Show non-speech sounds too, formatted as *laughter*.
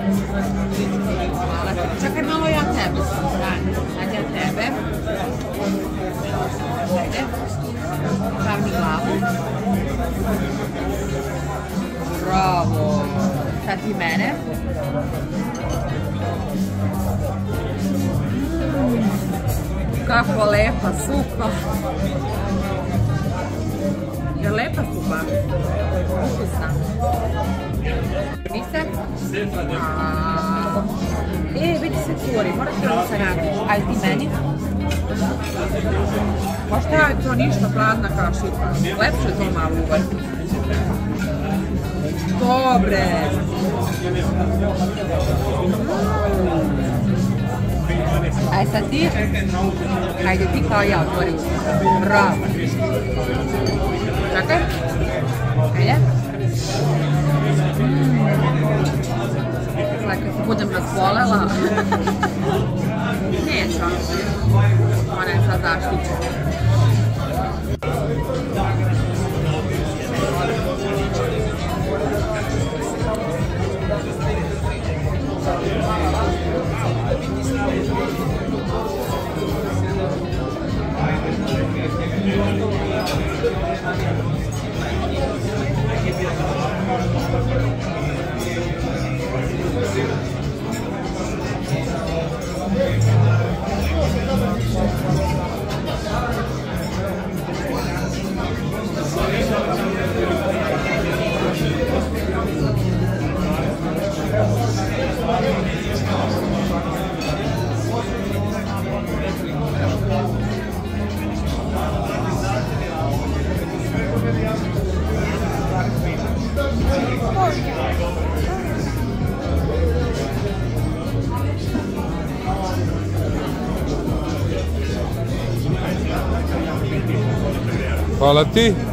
Hvala. Čekaj malo ja tebe. Sad ja tebe. Ajde. Ravni glavu. Bravo. Sad ti mene. Kako lepa supa. Je lepa supa. Ukusna. Niste? E, vidi se curi, moraš da se radiš. Ajde ti meni. Pa šta je to ništa hladna kašica? Lepše to malo uvrti. Dobre. Aj sad ti, ajde ti kao ja otvori. Bravo. Čekaj. Ajde. Budem razbolela. *laughs* Neću. Ona je sad zaštićena. Oh, yeah. Hvala ti.